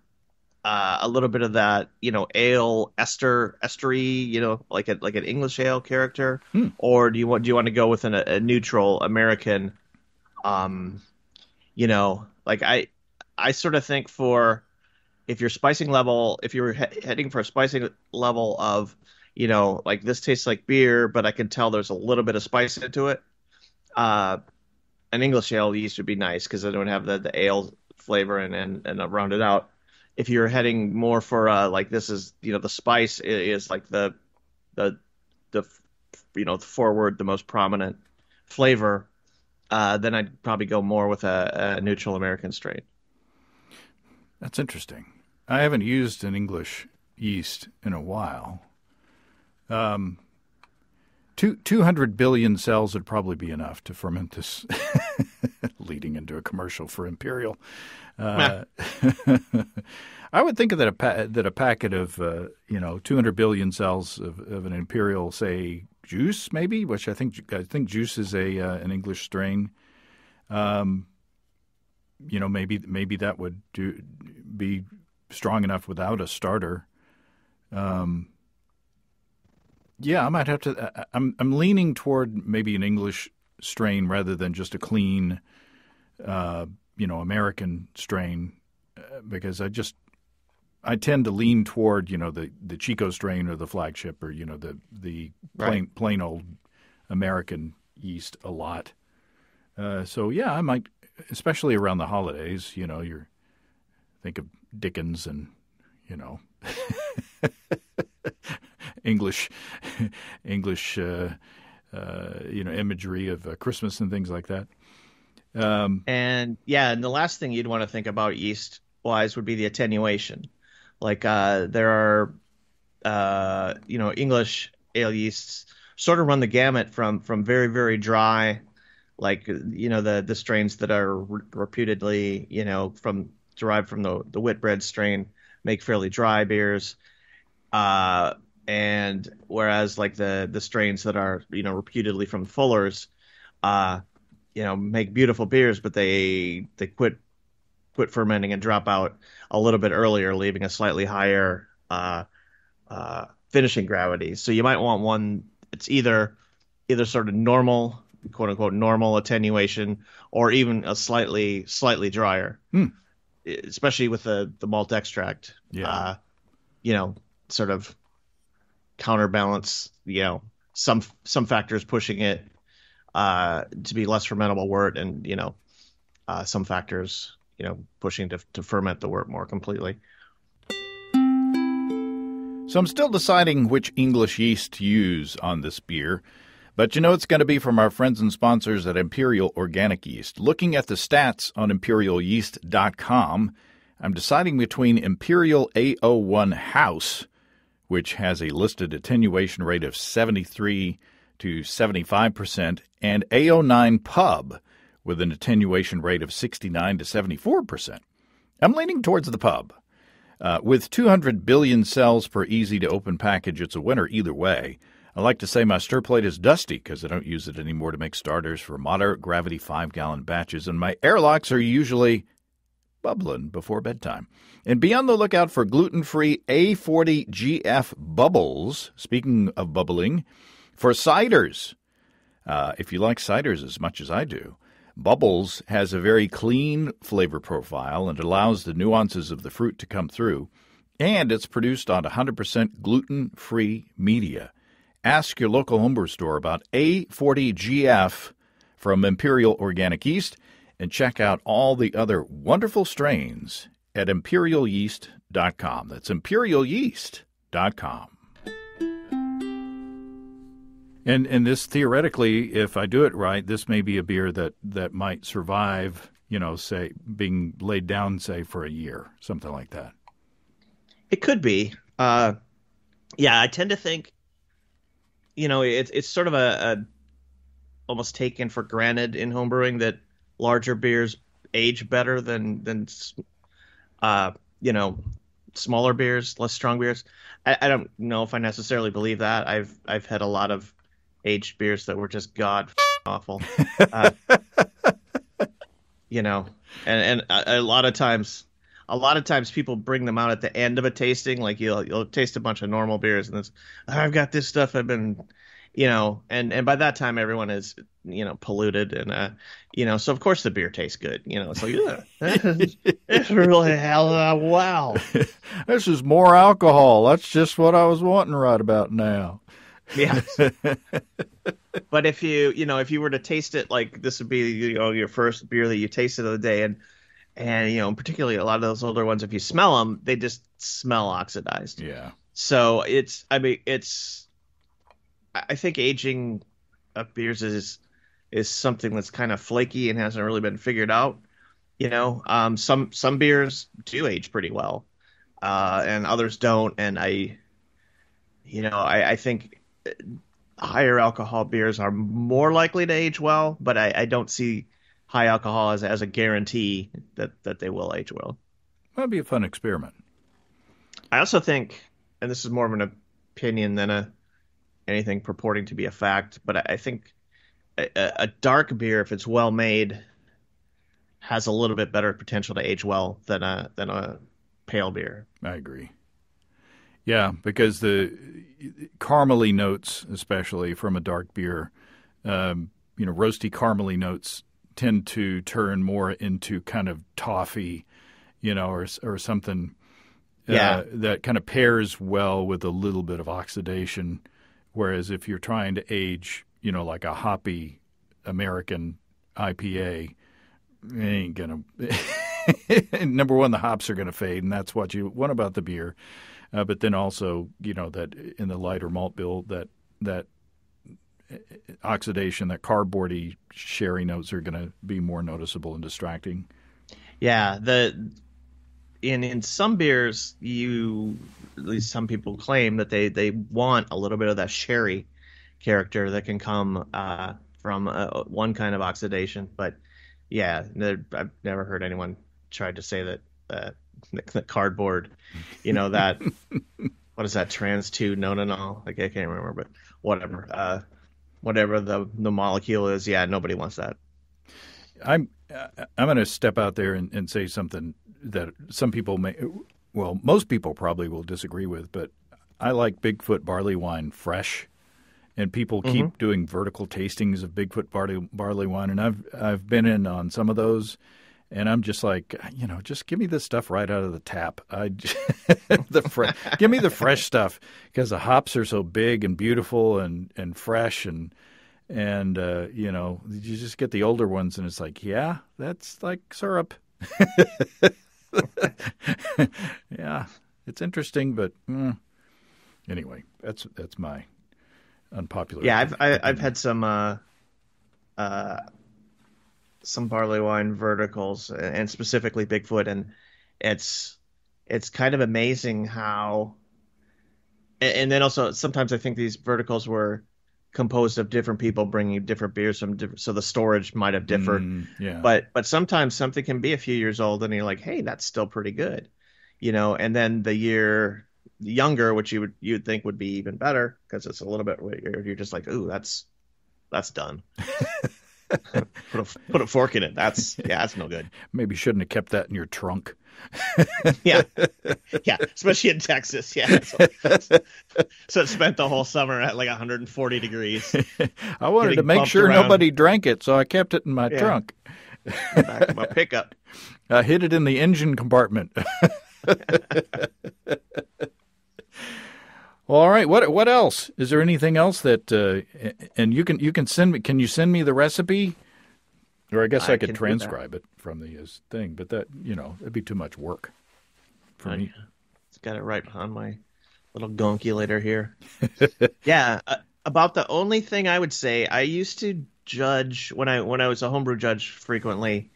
uh, a little bit of that, you know, ale ester estery, you know, like a like an English ale character, Hmm. or do you want do you want to go with an, a neutral American? Um, you know, like I I sort of think for if you're spicing level, if you're he- heading for a spicing level of, you know, like this tastes like beer, but I can tell there's a little bit of spice into it. Uh, an English ale yeast would be nice because I don't have the, the ale flavor and and and round it out. If you're heading more for uh, like this is you know the spice i- is like the the the you know the forward the most prominent flavor, uh, then I'd probably go more with a, a neutral American strain. That's interesting. I haven't used an English yeast in a while. Um, two two hundred billion cells would probably be enough to ferment this, *laughs* leading into a commercial for Imperial. Uh, *laughs* I would think that a pa- that a packet of uh, you know two hundred billion cells of, of an Imperial, say juice, maybe, which I think I think juice is a uh, an English strain. Um, you know, maybe maybe that would do be strong enough without a starter. Um, yeah, I might have to. I'm I'm leaning toward maybe an English strain rather than just a clean, uh, you know, American strain, uh, because I just I tend to lean toward you know the the Chico strain or the flagship or you know the the plain Right. plain old American yeast a lot. Uh, so yeah, I might, especially around the holidays. You know, you're think of Dickens and you know *laughs* English *laughs* English uh, uh, you know imagery of uh, Christmas and things like that. Um, And yeah, and the last thing you'd want to think about yeast wise would be the attenuation. Like uh, there are, uh, you know, English ale yeasts sort of run the gamut from from very very dry, like you know the the strains that are re- reputedly you know from derived from the the Whitbread strain make fairly dry beers, uh, and whereas like the the strains that are you know reputedly from Fuller's, uh, you know make beautiful beers, but they they quit quit fermenting and drop out a little bit earlier, leaving a slightly higher uh, uh, finishing gravity. So you might want one. It's either either sort of normal, quote unquote, normal attenuation, or even a slightly slightly drier. Hmm. Especially with the the malt extract. Yeah. Uh, you know, sort of counterbalance. You know, some some factors pushing it uh, to be less fermentable wort, and you know, uh, some factors you know pushing to to ferment the wort more completely. So I'm still deciding which English yeast to use on this beer, but you know it's going to be from our friends and sponsors at Imperial Organic Yeast. Looking at the stats on imperialyeast.com, I'm deciding between Imperial A01 House, which has a listed attenuation rate of 73 to 75%, and A09 Pub with an attenuation rate of 69 to 74%. I'm leaning towards the pub. Uh, with 200 billion cells per easy to open package, it's a winner either way. I like to say my stir plate is dusty because I don't use it anymore to make starters for moderate gravity five gallon batches, and my airlocks are usually bubbling before bedtime. And be on the lookout for gluten free A40GF bubbles, speaking of bubbling, for ciders. Uh, if you like ciders as much as I do, Bubbles has a very clean flavor profile and allows the nuances of the fruit to come through. And it's produced on 100% gluten free media. Ask your local homebrew store about A40GF from Imperial Organic Yeast and check out all the other wonderful strains at imperialyeast.com. That's imperialyeast.com. And and this theoretically, if I do it right, this may be a beer that that might survive, you know, say being laid down, say for a year, something like that. It could be. Uh, yeah, I tend to think, you know, it's it's sort of a, a almost taken for granted in homebrewing that larger beers age better than than uh, you know smaller beers, less strong beers. I, I don't know if I necessarily believe that. I've I've had a lot of aged beers that were just god awful. *laughs* Uh, you know, and and a, a lot of times a lot of times people bring them out at the end of a tasting. Like you'll you'll taste a bunch of normal beers, and it's I've got this stuff I've been, you know, and and by that time everyone is you know polluted and uh you know so of course the beer tastes good you know it's like yeah *laughs* it's really hell uh, wow *laughs* this is more alcohol that's just what i was wanting right about now yeah *laughs* but if you you know if you were to taste it like this would be you know your first beer that you tasted of the day and and you know particularly a lot of those older ones if you smell them they just smell oxidized yeah so it's i mean it's i think aging of beers is is something that's kind of flaky and hasn't really been figured out. You know, um, some some beers do age pretty well, uh, and others don't. And I, you know, I, I think higher alcohol beers are more likely to age well, but I, I don't see high alcohol as as a guarantee that that they will age well. That'd be a fun experiment. I also think, and this is more of an opinion than a anything purporting to be a fact, but I, I think a, a dark beer, if it's well made, has a little bit better potential to age well than a than a pale beer. I agree. Yeah, because the caramely notes, especially from a dark beer, um, you know, roasty caramely notes tend to turn more into kind of toffee, you know, or or something. Uh, yeah. that kind of pairs well with a little bit of oxidation. Whereas if you're trying to age you know, like a hoppy American IPA, it ain't gonna. *laughs* number one, the hops are gonna fade, and that's what you want about the beer. Uh, but then also, you know, that in the lighter malt bill, that that oxidation, that cardboardy sherry notes are going to be more noticeable and distracting. Yeah, the in in some beers, you at least some people claim that they they want a little bit of that sherry character that can come uh, from uh, one kind of oxidation. But yeah, I've never heard anyone try to say that the cardboard, you know that *laughs* what is that trans two no no no like I can't remember, but whatever, uh, whatever the the molecule is, yeah, nobody wants that. I'm I'm going to step out there and, and say something that some people may, well, most people probably will disagree with, but I like Bigfoot barley wine fresh and people keep mm-hmm. doing vertical tastings of Bigfoot barley barley wine, and I've I've been in on some of those, and I'm just like, you know, just give me this stuff right out of the tap. I *laughs* the fre- give me the fresh stuff because the hops are so big and beautiful and and fresh and and uh, you know you just get the older ones and it's like, yeah, that's like syrup. *laughs* yeah, it's interesting, but mm. anyway, that's that's my unpopular. Yeah, I've I, have i have had some uh, uh, some barley wine verticals, and specifically Bigfoot, and it's it's kind of amazing how. And then also sometimes I think these verticals were composed of different people bringing different beers from different, so the storage might have differed. Mm, yeah. But but sometimes something can be a few years old, and you're like, hey, that's still pretty good, you know. And then the year younger, which you would you would think would be even better because it's a little bit you're, you're just like, ooh, that's that's done. *laughs* put a put a fork in it. That's yeah, that's no good. *laughs* Maybe shouldn't have kept that in your trunk. *laughs* yeah, *laughs* yeah, especially in Texas. Yeah, so, so, it spent the whole summer at like 140 degrees. I wanted to make sure around. nobody drank it, so I kept it in my yeah. trunk. Back to my pickup. I hid it in the engine compartment. Well, all right. What what else? Is there anything else that? Uh, and you can you can send me. Can you send me the recipe? Or I guess I, I could transcribe it from the uh, thing, but that you know it'd be too much work for me. It's got it right on my little gonkulator here. *laughs* yeah, uh, about the only thing I would say, I used to judge when I when I was a homebrew judge frequently.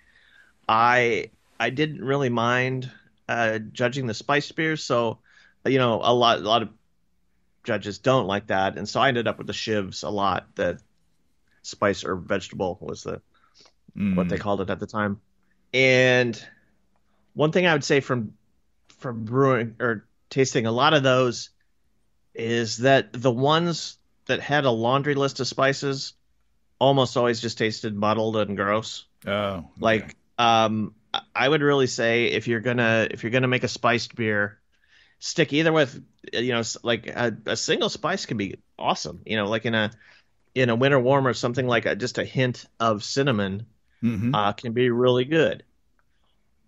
I I didn't really mind uh, judging the spice beers, so you know a lot a lot of judges don't like that, and so I ended up with the shivs a lot. The spice or vegetable was the mm. what they called it at the time. And one thing I would say from from brewing or tasting a lot of those is that the ones that had a laundry list of spices almost always just tasted muddled and gross. Oh, okay. like um, I would really say if you're gonna if you're gonna make a spiced beer, stick either with you know like a, a single spice can be awesome. You know, like in a in a winter warmer, something like a, just a hint of cinnamon Mm-hmm. uh, can be really good.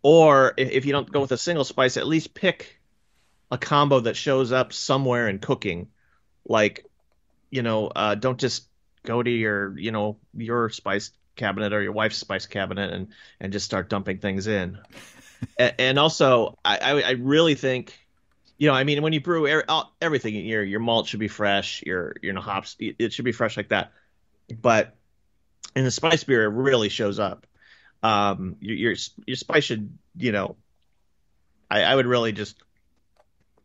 Or if, if you don't go with a single spice, at least pick a combo that shows up somewhere in cooking. Like, you know, uh, don't just go to your, you know, your spice cabinet or your wife's spice cabinet and and just start dumping things in. *laughs* and, and also, I, I I really think, you know, I mean, when you brew er, everything, your your malt should be fresh, your your hops, it should be fresh like that. But in the spice beer, really shows up. Um, your your, your spice should, you know, I, I would really just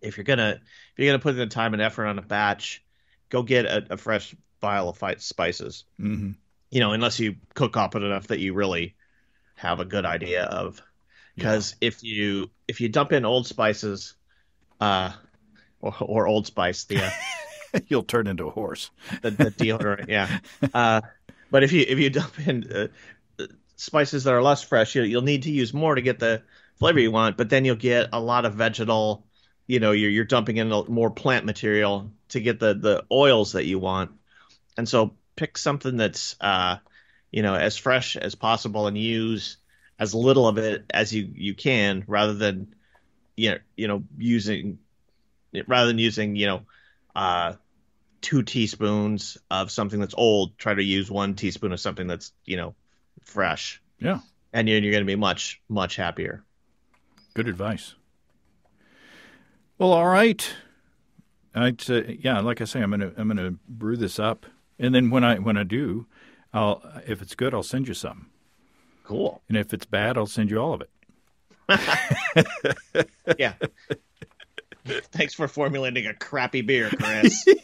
if you're gonna if you're gonna put in the time and effort on a batch, go get a, a fresh vial of spices. Mm-hmm. You know, unless you cook up it enough that you really have a good idea of. Because if you if you dump in old spices, uh, or, or old spice, the uh, *laughs* You'll turn into a horse. the, the deodorant, yeah. *laughs* Uh, but if you if you dump in uh, spices that are less fresh, you'll, you'll need to use more to get the flavor you want. But then you'll get a lot of vegetal. You know, you're you're dumping in more plant material to get the the oils that you want. And so pick something that's uh, you know as fresh as possible and use as little of it as you you can, rather than you know you know using rather than using you know uh two teaspoons of something that's old, try to use one teaspoon of something that's you know fresh, Yeah. and you're, you're going to be much much happier. Good advice. Well, all right. I'd say, yeah, like I say, I'm gonna I'm gonna brew this up, and then when I when I do, I'll if it's good, I'll send you some, Cool. and if it's bad, I'll send you all of it. *laughs* Yeah. *laughs* Thanks for formulating a crappy beer, Chris. *laughs*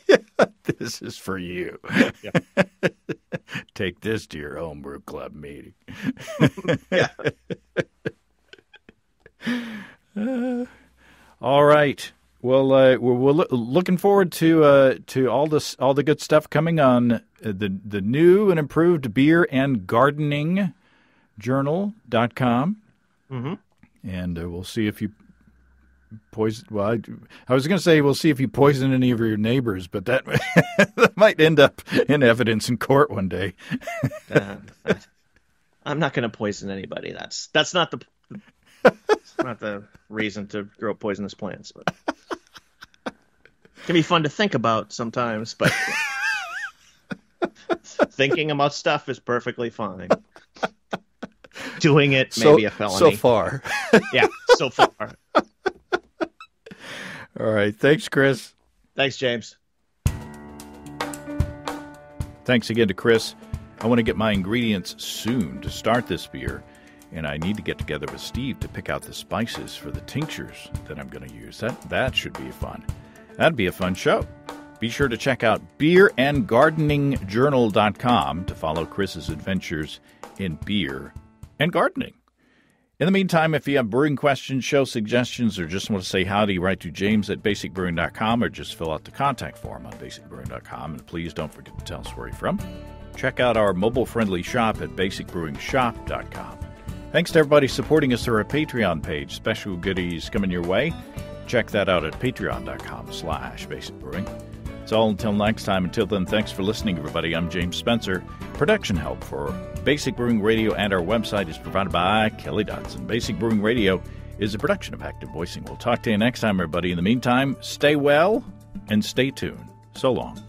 This is for you. Yeah. *laughs* Take this to your homebrew club meeting. yeah. All right. Well, uh, we're, we're loo- looking forward to uh, to all this all the good stuff coming on uh, the the new and improved beer and gardening journal.com. hmm and uh, we'll see if you poison. Well, I, I was going to say we'll see if you poison any of your neighbors, but that, *laughs* that might end up in evidence in court one day. *laughs* Uh, I'm not going to poison anybody. That's that's not the that's not the reason to grow poisonous plants. But it can be fun to think about sometimes. But thinking about stuff is perfectly fine. Doing it may so, be a felony. so far. yeah, so far. All right. Thanks, Chris. Thanks, James. Thanks again to Chris. I want to get my ingredients soon to start this beer, and I need to get together with Steve to pick out the spices for the tinctures that I'm going to use. That that should be fun. That'd be a fun show. Be sure to check out beerandgardeningjournal.com to follow Chris's adventures in beer and gardening. In the meantime, if you have brewing questions, show suggestions, or just want to say howdy, write to james at basicbrewing.com or just fill out the contact form on basicbrewing.com. And please don't forget to tell us where you're from. Check out our mobile friendly shop at basicbrewingshop.com. Thanks to everybody supporting us through our Patreon page. Special goodies coming your way. Check that out at patreon.com slash basicbrewing. It's all until next time. Until then, thanks for listening, everybody. I'm James Spencer. Production help for Basic Brewing Radio and our website is provided by Kelly Dodson. Basic Brewing Radio is a production of Active Voicing. We'll talk to you next time, everybody. In the meantime, stay well and stay tuned. So long.